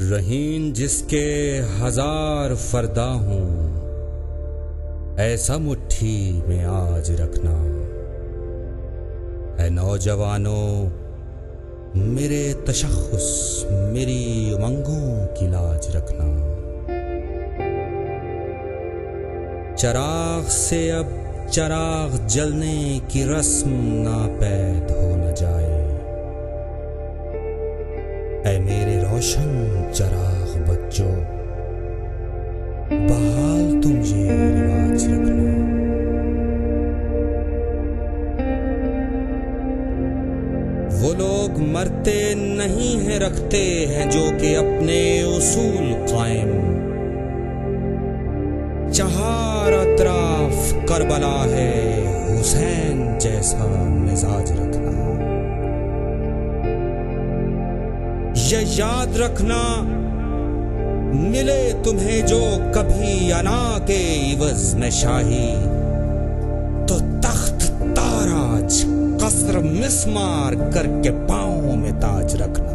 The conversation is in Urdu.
رہین جس کے ہزار فردا ہوں ایسا مٹھی میں آج رکھنا۔ اے نوجوانوں میرے تشخص، میری امنگوں کی لاج رکھنا۔ چراغ سے اب چراغ جلنے کی رسم ناپید ہو نہ جائے۔ اے میرے روشن چراغ بچوں، بحال تم یہ رواج رکھنا وہ لوگ مرتے نہیں ہیں، رکھتے ہیں جو کہ اپنے اصول قائم۔ چہار اطراف کربلا ہے، حسین جیسا مزاج رکھنا۔ یہ یاد رکھنا، ملے تمہیں جو کبھی انا کے عوض میں شاہی۔ تو تخت تاراج، قصر مسمار کر کے پاؤں میں تاج رکھنا۔